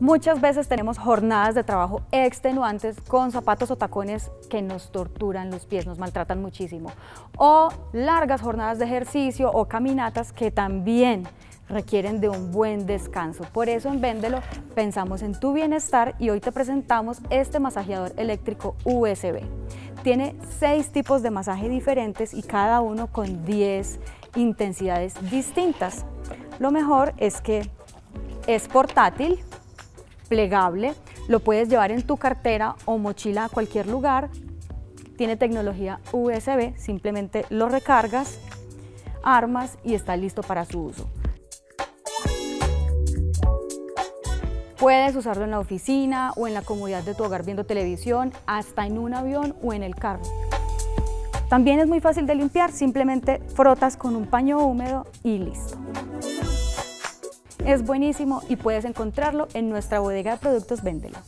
Muchas veces tenemos jornadas de trabajo extenuantes con zapatos o tacones que nos torturan los pies, nos maltratan muchísimo. O largas jornadas de ejercicio o caminatas que también requieren de un buen descanso. Por eso en Véndelo pensamos en tu bienestar y hoy te presentamos este masajeador eléctrico USB. Tiene seis tipos de masaje diferentes y cada uno con 10 intensidades distintas. Lo mejor es que es portátil, plegable, lo puedes llevar en tu cartera o mochila a cualquier lugar. Tiene tecnología USB, simplemente lo recargas, armas y está listo para su uso. Puedes usarlo en la oficina o en la comodidad de tu hogar viendo televisión, hasta en un avión o en el carro. También es muy fácil de limpiar, simplemente frotas con un paño húmedo y listo. Es buenísimo y puedes encontrarlo en nuestra bodega de productos Véndelo.